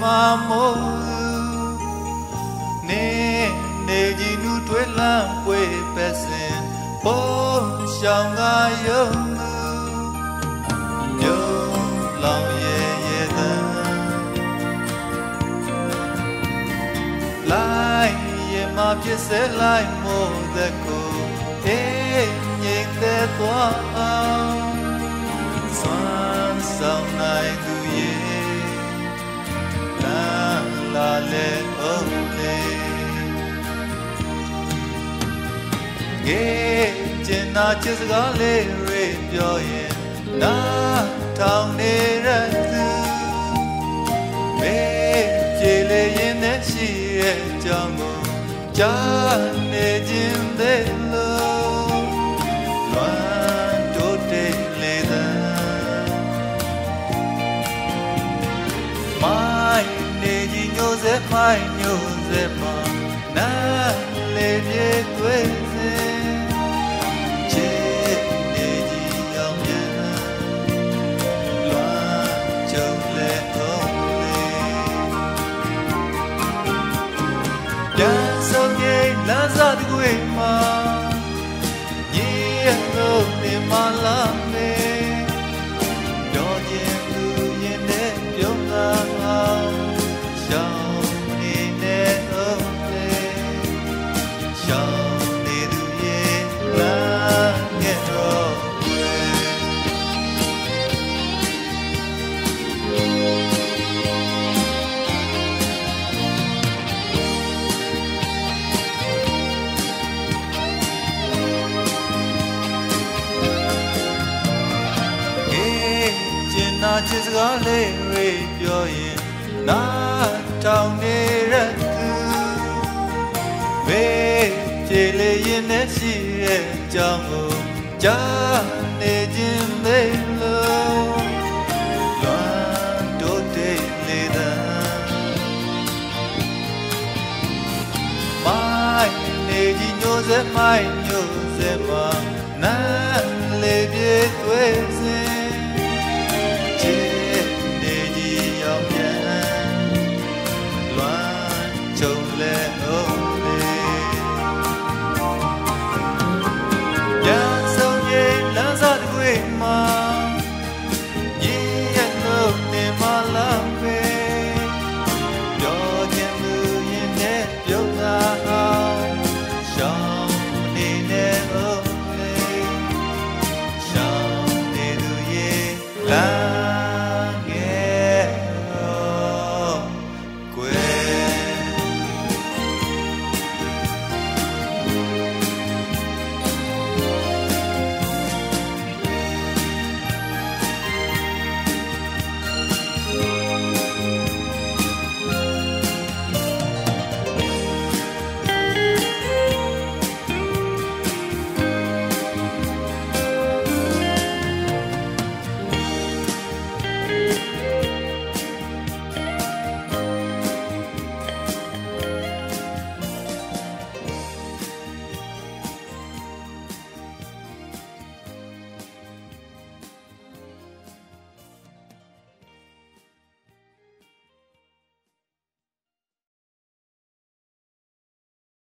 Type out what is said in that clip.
မှာမို့နေနေကြီးနူတွေးလမ်းပွေပဲစင်ပုံရှောင်းကယုံမြုံလောင်ရဲ့ရဲ့တန်လိုက်ရဲ့မှာဖြစ်စေလိုက်မို့တဲ့ကိုအေး ငယ်ကျင်နာချစ်စကားလေးတွေပြောရင်နားထောင်နေရသူမေကြည်လေးရင်နဲ့ရှိရဲ့ကြောင့်ကိုကြားနေခြင်းသေးလို့လွမ်းတို့တိတ်လေသံမိုင်းနေကြီးညိုစေမိုင်းညိုစေမနာ ရဲ့လမ်း ချစ်စကားလေးတွေပြောရင်နားထောင်နေရသူဘေးကြည်လေးရင်နဲ့ရှိရဲ့ကြောင်းကိုကြားနေခြင်းမေလို့လွမ်းတို့တိတ်လေသံမိုင်းနေကြီးညိုစေမိုင်းညိုစေမ ပြ